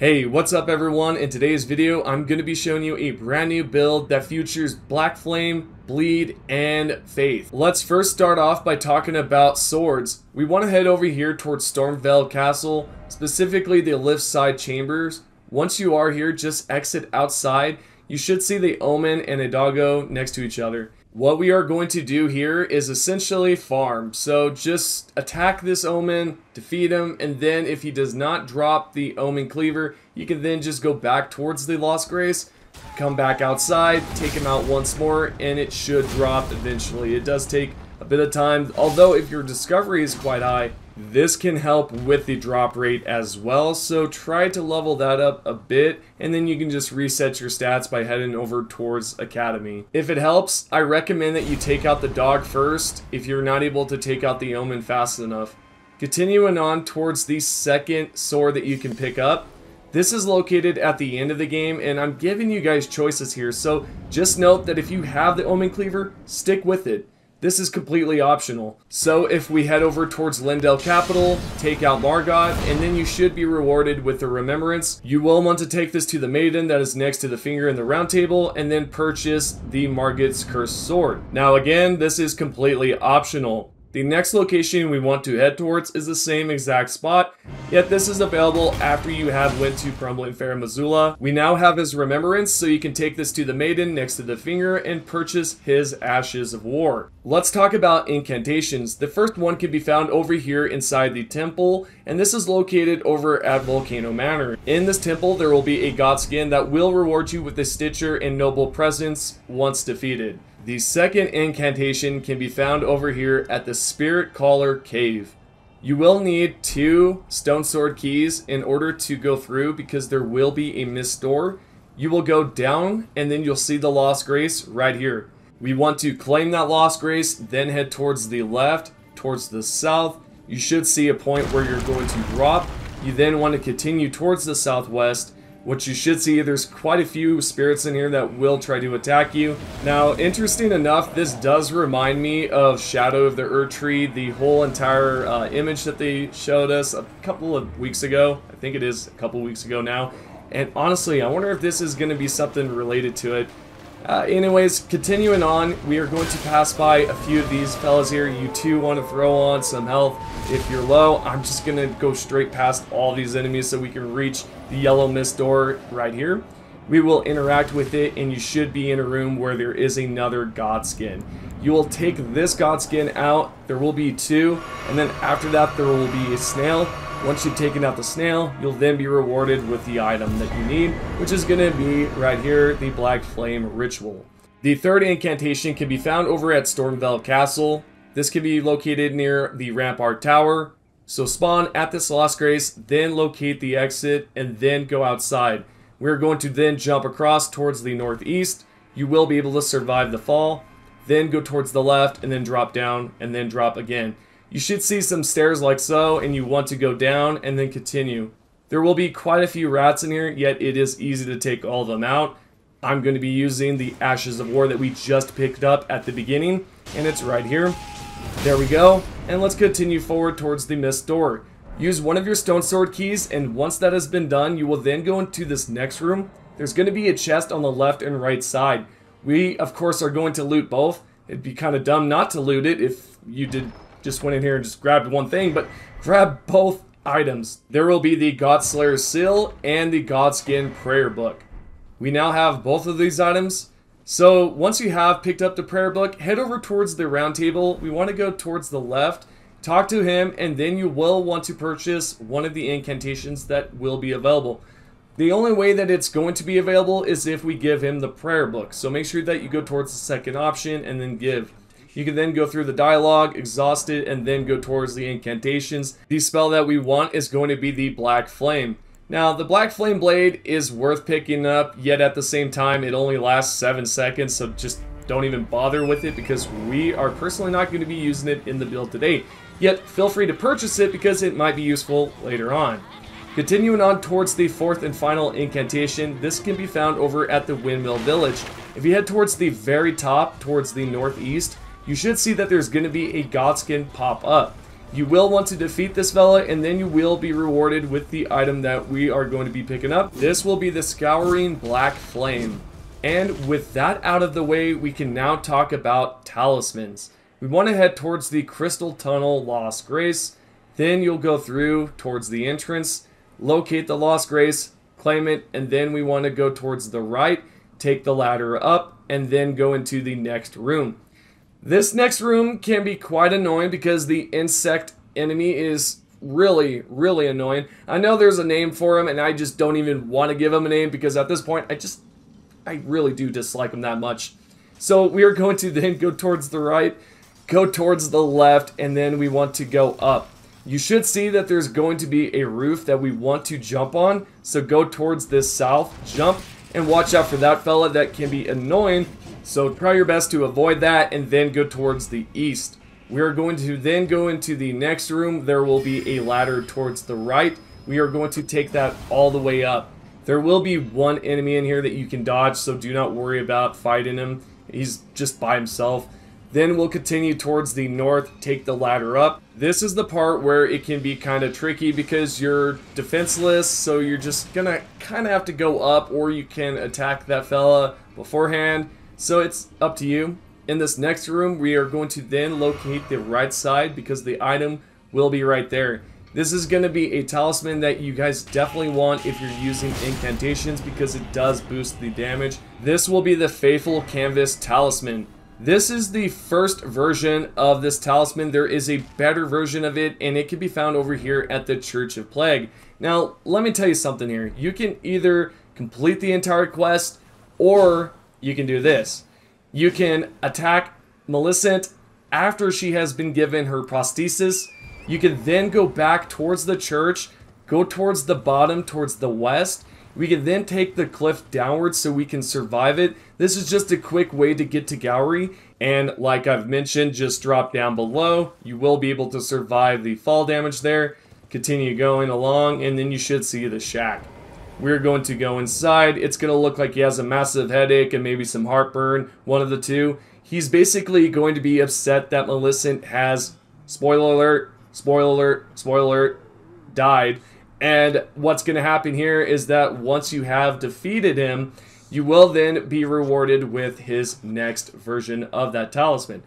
Hey, what's up everyone? In today's video, I'm going to be showing you a brand new build that features Black Flame, Bleed, and Faith. Let's first start off by talking about swords. We want to head over here towards Stormveil Castle, specifically the lift side chambers. Once you are here, just exit outside. You should see the Omen and a doggo next to each other. What we are going to do here is essentially farm. So just attack this Omen, defeat him, and then if he does not drop the Omen Cleaver, you can then just go back towards the Lost Grace, come back outside, take him out once more, and it should drop eventually. It does take a bit of time, although if your discovery is quite high, this can help with the drop rate as well, so try to level that up a bit, and then you can just reset your stats by heading over towards Academy. If it helps, I recommend that you take out the dog first if you're not able to take out the Omen fast enough. Continuing on towards the second sword that you can pick up, this is located at the end of the game, and I'm giving you guys choices here, so just note that if you have the Omen Cleaver, stick with it. This is completely optional. So if we head over towards Leyndell Capital, take out Morgott, and then you should be rewarded with the Remembrance. You will want to take this to the Maiden that is next to the finger in the round table, and then purchase the Morgott's Cursed Sword. Now again, this is completely optional. The next location we want to head towards is the same exact spot, yet this is available after you have went to Crumbling Farum Azula. We now have his remembrance, so you can take this to the Maiden next to the finger and purchase his Ashes of War. Let's talk about incantations. The first one can be found over here inside the temple, and this is located over at Volcano Manor. In this temple, there will be a god skin that will reward you with a Stitcher and Noble Presence once defeated. The second incantation can be found over here at the Spirit Caller Cave. You will need two Stone Sword keys in order to go through because there will be a mist door. You will go down and then you'll see the Lost Grace right here. We want to claim that Lost Grace, then head towards the left, towards the south. You should see a point where you're going to drop. You then want to continue towards the southwest what you should see, there's quite a few spirits in here that will try to attack you. Now, interesting enough, this does remind me of Shadow of the Erdtree, the whole entire uh, image that they showed us a couple of weeks ago. I think it is a couple weeks ago now. And honestly, I wonder if this is going to be something related to it. Uh, anyways, continuing on, we are going to pass by a few of these fellas here. You too want to throw on some health if you're low. I'm just going to go straight past all these enemies so we can reach the yellow mist door right here. We will interact with it and you should be in a room where there is another god skin. You will take this god skin out, there will be two, and then after that there will be a snail once you've taken out the snail, you'll then be rewarded with the item that you need, which is going to be right here, the Black Flame Ritual. The third incantation can be found over at Stormveil Castle. This can be located near the Rampart Tower. So spawn at this Lost Grace, then locate the exit, and then go outside. We're going to then jump across towards the northeast. You will be able to survive the fall. Then go towards the left, and then drop down, and then drop again. You should see some stairs like so, and you want to go down and then continue. There will be quite a few rats in here, yet it is easy to take all of them out. I'm going to be using the Ashes of War that we just picked up at the beginning, and it's right here. There we go, and let's continue forward towards the mist door. Use one of your stone sword keys, and once that has been done, you will then go into this next room. There's going to be a chest on the left and right side. We, of course, are going to loot both. It'd be kind of dumb not to loot it if you did just went in here and just grabbed one thing, but grab both items. There will be the Godslayer Seal and the Godskin Prayer Book. We now have both of these items. So once you have picked up the prayer book, head over towards the round table. We want to go towards the left, talk to him, and then you will want to purchase one of the incantations that will be available. The only way that it's going to be available is if we give him the prayer book. So make sure that you go towards the second option and then give. You can then go through the dialogue, exhaust it, and then go towards the incantations. The spell that we want is going to be the Black Flame. Now, the Black Flame Blade is worth picking up, yet at the same time, it only lasts 7 seconds, so just don't even bother with it because we are personally not going to be using it in the build today. Yet, feel free to purchase it because it might be useful later on. Continuing on towards the fourth and final incantation, this can be found over at the Windmill Village. If you head towards the very top, towards the northeast, you should see that there's going to be a Godskin pop up. You will want to defeat this fella, and then you will be rewarded with the item that we are going to be picking up. This will be the Scouring Black Flame. And with that out of the way, we can now talk about talismans. We want to head towards the Crystal Tunnel Lost Grace. Then you'll go through towards the entrance, locate the Lost Grace, claim it, and then we want to go towards the right, take the ladder up, and then go into the next room. This next room can be quite annoying because the insect enemy is really, really annoying. I know there's a name for him, and I just don't even want to give him a name because at this point, I just, I really do dislike him that much. So we are going to then go towards the right, go towards the left, and then we want to go up. You should see that there's going to be a roof that we want to jump on, so go towards this south, jump, and watch out for that fella that can be annoying, so try your best to avoid that, and then go towards the east. We are going to then go into the next room, there will be a ladder towards the right, we are going to take that all the way up. There will be one enemy in here that you can dodge, so do not worry about fighting him. He's just by himself. Then we'll continue towards the north, take the ladder up. This is the part where it can be kind of tricky because you're defenseless, so you're just gonna kind of have to go up or you can attack that fella beforehand. So it's up to you. In this next room, we are going to then locate the right side because the item will be right there. This is going to be a talisman that you guys definitely want if you're using incantations because it does boost the damage. This will be the Faithful Canvas Talisman. This is the first version of this talisman. There is a better version of it, and it can be found over here at the Church of Plague. Now, let me tell you something here. You can either complete the entire quest, or you can do this. You can attack Millicent after she has been given her prosthesis. You can then go back towards the church, go towards the bottom, towards the west, we can then take the cliff downwards so we can survive it. This is just a quick way to get to Gowry. And like I've mentioned, just drop down below. You will be able to survive the fall damage there. Continue going along, and then you should see the shack. We're going to go inside. It's going to look like he has a massive headache and maybe some heartburn, one of the two. He's basically going to be upset that Millicent has, spoiler alert, spoiler alert, spoiler alert, died and what's going to happen here is that once you have defeated him, you will then be rewarded with his next version of that talisman.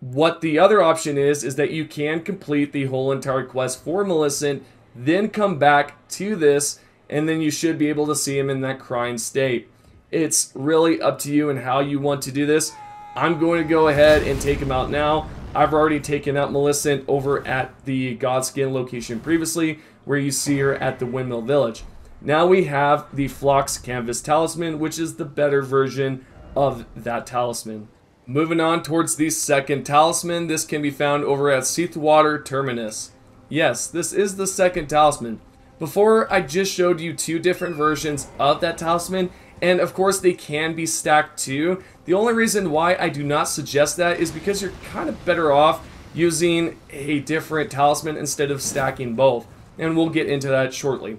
What the other option is, is that you can complete the whole entire quest for Millicent, then come back to this, and then you should be able to see him in that crying state. It's really up to you and how you want to do this. I'm going to go ahead and take him out now. I've already taken out Millicent over at the Godskin location previously, where you see her at the Windmill Village. Now we have the Flock's Canvas Talisman, which is the better version of that talisman. Moving on towards the second talisman, this can be found over at Seethewater Terminus. Yes, this is the second talisman. Before, I just showed you two different versions of that talisman, and of course they can be stacked too. The only reason why I do not suggest that is because you're kind of better off using a different talisman instead of stacking both and we'll get into that shortly.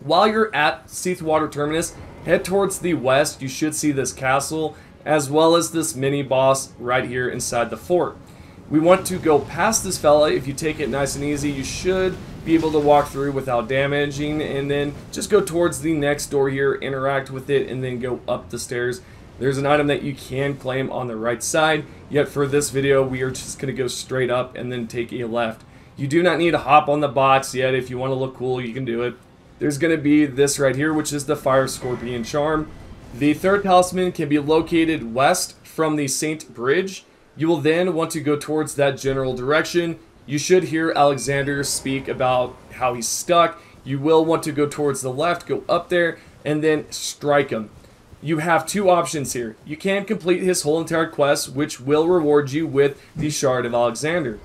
While you're at Seethewater Terminus, head towards the west. You should see this castle, as well as this mini boss right here inside the fort. We want to go past this fella. If you take it nice and easy, you should be able to walk through without damaging, and then just go towards the next door here, interact with it, and then go up the stairs. There's an item that you can claim on the right side, yet for this video, we are just going to go straight up and then take a left. You do not need to hop on the box yet. If you want to look cool, you can do it. There's going to be this right here, which is the Fire Scorpion Charm. The third talisman can be located west from the Saint Bridge. You will then want to go towards that general direction. You should hear Alexander speak about how he's stuck. You will want to go towards the left, go up there, and then strike him. You have two options here. You can complete his whole entire quest, which will reward you with the Shard of Alexander.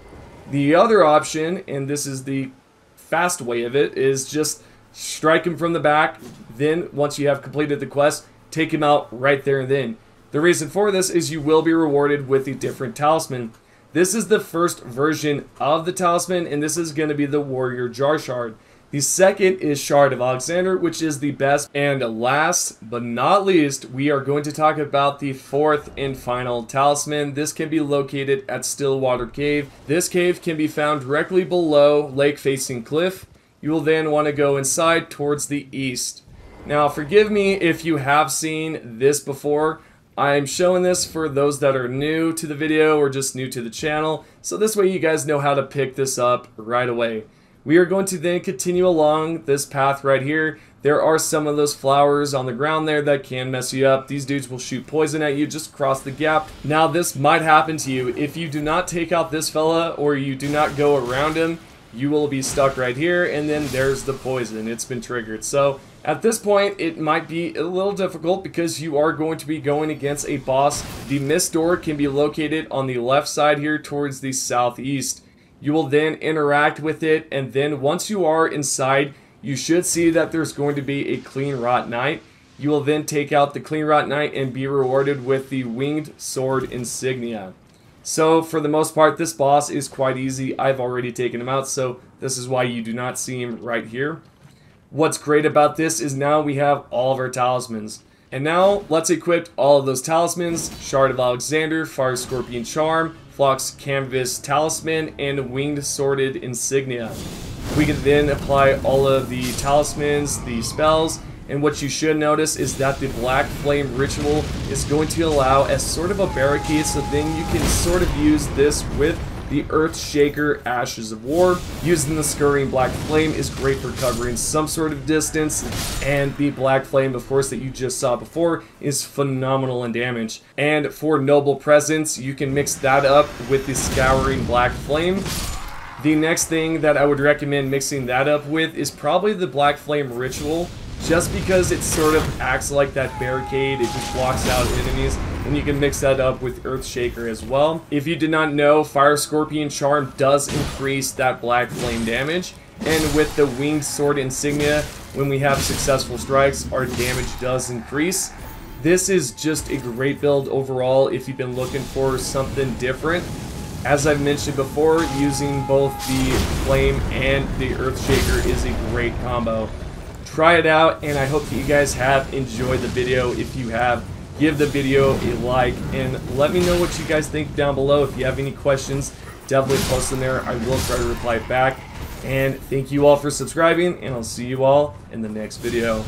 The other option, and this is the fast way of it, is just strike him from the back. Then, once you have completed the quest, take him out right there and then. The reason for this is you will be rewarded with a different talisman. This is the first version of the talisman, and this is going to be the Warrior Jar Shard. The second is Shard of Alexander, which is the best. And last but not least, we are going to talk about the fourth and final talisman. This can be located at Stillwater Cave. This cave can be found directly below Lake Facing Cliff. You will then want to go inside towards the east. Now, forgive me if you have seen this before. I'm showing this for those that are new to the video or just new to the channel, so this way you guys know how to pick this up right away. We are going to then continue along this path right here. There are some of those flowers on the ground there that can mess you up. These dudes will shoot poison at you just cross the gap. Now this might happen to you. If you do not take out this fella or you do not go around him, you will be stuck right here and then there's the poison. It's been triggered. So at this point, it might be a little difficult because you are going to be going against a boss. The mist door can be located on the left side here towards the southeast. You will then interact with it, and then once you are inside, you should see that there's going to be a clean rot Knight. You will then take out the clean rot Knight and be rewarded with the Winged Sword Insignia. So for the most part, this boss is quite easy. I've already taken him out, so this is why you do not see him right here. What's great about this is now we have all of our talismans. And now, let's equip all of those talismans, Shard of Alexander, Fire Scorpion Charm, Flock's Canvas Talisman, and Winged Sworded Insignia. We can then apply all of the talismans, the spells, and what you should notice is that the Black Flame Ritual is going to allow as sort of a barricade, so then you can sort of use this with the Earthshaker Ashes of War. Using the Scurrying Black Flame is great for covering some sort of distance, and the Black Flame, of course, that you just saw before is phenomenal in damage. And for Noble Presence, you can mix that up with the Scouring Black Flame. The next thing that I would recommend mixing that up with is probably the Black Flame Ritual, just because it sort of acts like that barricade, it just blocks out enemies, and you can mix that up with Earthshaker as well. If you did not know, Fire Scorpion Charm does increase that Black Flame damage, and with the Winged Sword Insignia, when we have successful strikes, our damage does increase. This is just a great build overall if you've been looking for something different. As I've mentioned before, using both the Flame and the Earthshaker is a great combo try it out, and I hope that you guys have enjoyed the video. If you have, give the video a like, and let me know what you guys think down below. If you have any questions, definitely post them there. I will try to reply back. And thank you all for subscribing, and I'll see you all in the next video.